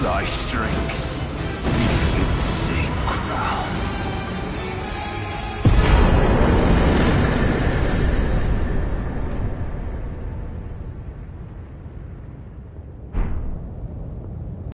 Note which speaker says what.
Speaker 1: Thy strength befits crown.